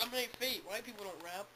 I'm eight feet. White people don't rap.